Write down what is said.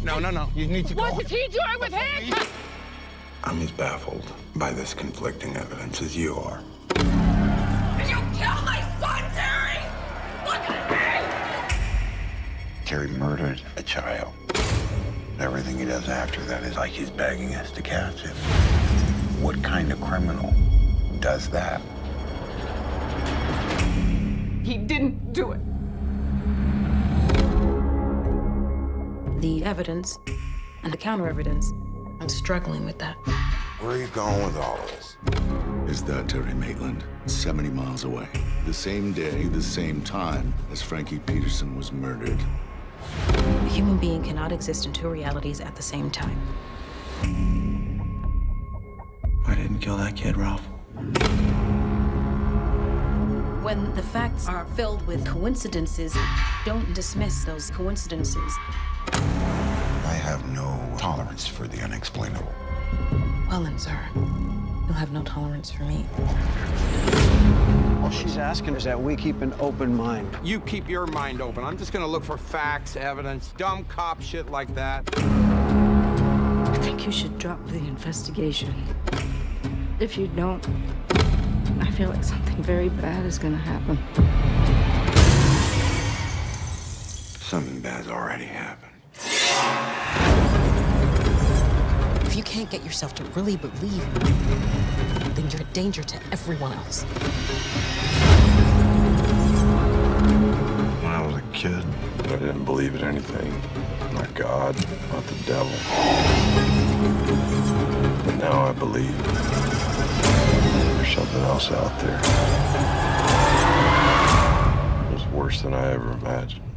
sorry. No, no, no. You need to go. What is he doing with him? I'm as baffled by this conflicting evidence as you are. Did you kill my son, Terry? Look at me! Terry murdered a child. Everything he does after that is like he's begging us to catch him. What kind of criminal does that? He didn't do it. The evidence and the counter evidence. I'm struggling with that. Where are you going with all of this? Is that Terry Maitland, 70 miles away? The same day, the same time as Frankie Peterson was murdered. A human being cannot exist in two realities at the same time. I didn't kill that kid, Ralph. When the facts are filled with coincidences, don't dismiss those coincidences. I have no tolerance for the unexplainable. Well then, sir, you'll have no tolerance for me. All she's asking is that we keep an open mind. You keep your mind open. I'm just gonna look for facts, evidence, dumb cop shit like that. I think you should drop the investigation. If you don't, I feel like something very bad is gonna happen. Something bad's already happened. Can't get yourself to really believe, then you're a danger to everyone else. When I was a kid, I didn't believe in anything. Not God, not the devil. But now I believe there's something else out there. It's worse than I ever imagined.